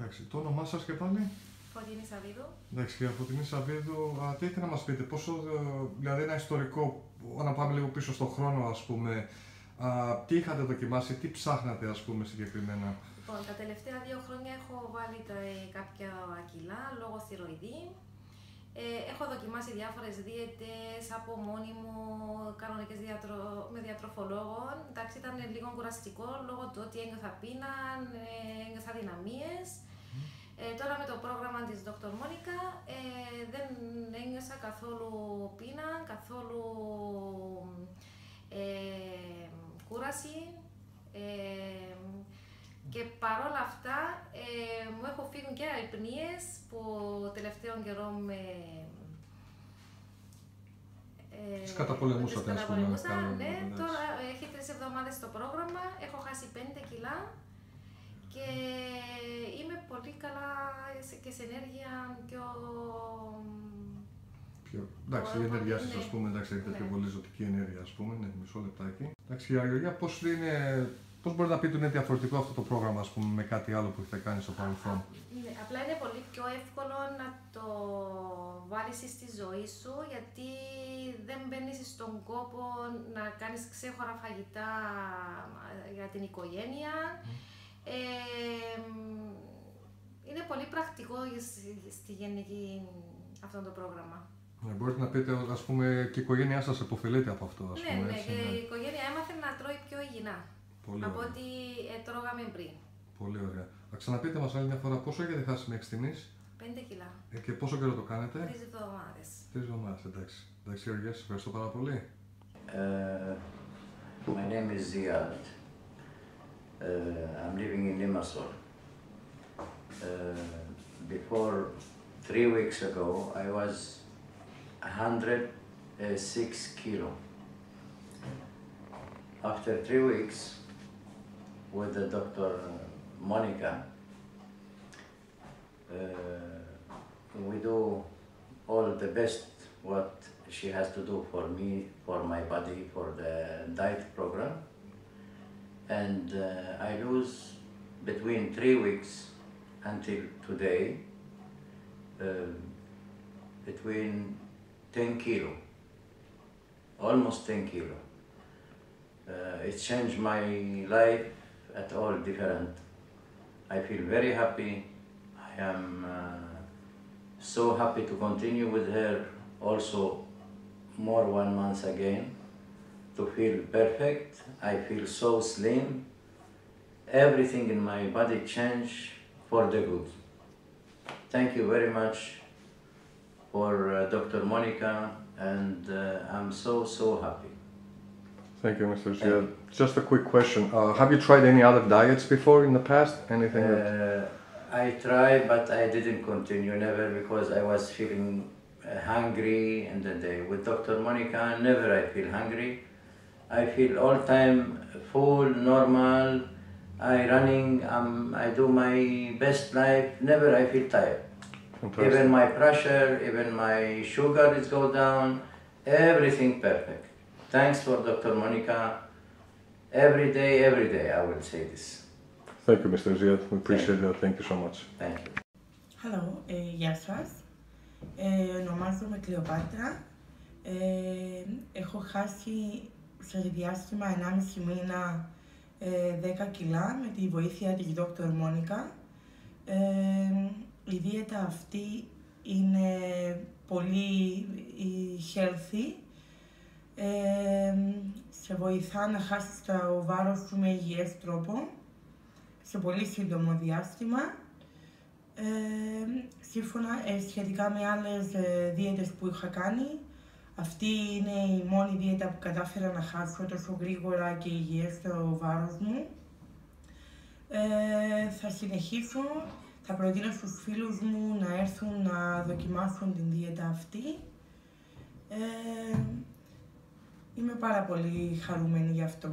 Εντάξει, το όνομά σας και πάλι. Φωτεινή Σαββίδου. Εντάξει, κύριε Φωτεινή Σαββίδου, α, τι έχετε να μας πείτε, πόσο, ε, δηλαδή ένα ιστορικό, να πάμε λίγο πίσω στον χρόνο, ας πούμε, α, τι είχατε δοκιμάσει, τι ψάχνατε, ας πούμε, συγκεκριμένα; Λοιπόν, τα τελευταία δύο χρόνια έχω βάλει τα, ε, κάποια κιλά λόγω θηροειδή. Ε, έχω δοκιμάσει διάφορες δίαιτες από μόνη μου, κανονικές διατρο... με διατροφολόγο. Εντάξει, ήταν λίγο κουραστικό λόγω του ότι ένιωθα πείνα, ε, ένιωθα δυναμίες. Ε, τώρα με το πρόγραμμα της Dr. Μόνικα ε, δεν ένιωσα καθόλου πείνα, καθόλου ε, κούραση. Ε, και παρόλα αυτά ε, μου έχω φύγουν και αϊπνίες που τελευταίο καιρό με... Ε, Τις καταπολεμούσατε, ας πούμε. Ναι, τώρα έχει τρεις εβδομάδες το πρόγραμμα, έχω χάσει 5 κιλά και είμαι πολύ καλά και σε ενέργεια πιο... Πιο... Εντάξει, η ενέργειά σας, ας ναι. πούμε, εντάξει, έχετε πιο ναι. πολύ ζωτική ενέργεια, ας πούμε, ναι, μισό λεπτάκι. Εντάξει, η Αγιογιά, πώς είναι Πώς μπορεί να πείτε ότι είναι διαφορετικό αυτό το πρόγραμμα, ας πούμε, με κάτι άλλο που έχετε κάνει στο παρελθόν; Ναι, απλά είναι πολύ πιο εύκολο να το βάλεις στη ζωή σου, γιατί δεν μπαίνεις στον κόπο να κάνεις ξέχωρα φαγητά ε, για την οικογένεια. Ε, είναι πολύ πρακτικό στη γενική αυτό το πρόγραμμα. Ναι, μπορείτε να πείτε, ας πούμε, και η οικογένειά σας επωφελείται από αυτό, ας ναι, πούμε. Ναι, και η οικογένεια έμαθε να τρώει πιο υγιεινά. Πολύ από ό,τι ε, τρώγαμε πριν. Πολύ ωραία. Θα ξαναπείτε μας άλλη μια φορά πόσο έχετε χάσει μέχρι στιγμής; 5 κιλά. Ε, και πόσο καιρό το κάνετε; Τρεις εβδομάδες. Τρεις εβδομάδες, εντάξει. Εντάξει, Γεωργία, σας ευχαριστώ πάρα πολύ. Uh, my name is Ziad. Uh, I'm living in Limassol. Uh, before three weeks ago, I was 106 kilo. After three weeks, with the Dr. Monica. Uh, we do all the best what she has to do for me, for my body, for the diet program. And uh, I lose between three weeks until today uh, between 10 kilo, almost 10 kilo. Uh, it changed my life at all different. I feel very happy. I am uh, so happy to continue with her also more one month again to feel perfect. I feel so slim. Everything in my body changed for the good. Thank you very much for uh, Dr. Monica and uh, I'm so so happy. Thank you, Mr. Ziad. Just a quick question. Uh, have you tried any other diets before in the past? Anything? Uh, I tried, but I didn't continue, never, because I was feeling uh, hungry and then day. With Dr. Monica, never I feel hungry. I feel all time full, normal. I running, um, I do my best life, never I feel tired. Fantastic. Even my pressure, even my sugar is go down, everything perfect. Thanks for Dr. Monica. Every day, every day, I will say this. Thank you, Mr. Ziad. We appreciate Thank that. Thank you so much. Thank you. Hello, ε, γεια σας. Ε, ονομάζομαι Κλεοπάτρα. Ε, έχω χάσει σε διάστημα 1,5 μήνα ε, 10 κιλά με τη βοήθεια της Dr. Μόνικα. Ε, η δίαιτα αυτή είναι πολύ healthy σε βοηθά να χάσεις το βάρος σου με υγιές τρόπο, σε πολύ σύντομο διάστημα, ε, σύμφωνα ε, σχετικά με άλλες ε, δίαιτες που είχα κάνει. Αυτή είναι η μόνη δίαιτα που κατάφερα να χάσω τόσο γρήγορα και υγιές το βάρος μου. Ε, θα συνεχίσω, θα προτείνω στους φίλους μου να έρθουν να δοκιμάσουν την δίαιτα αυτή. Ε, Είμαι πάρα πολύ χαρούμενη γι' αυτό.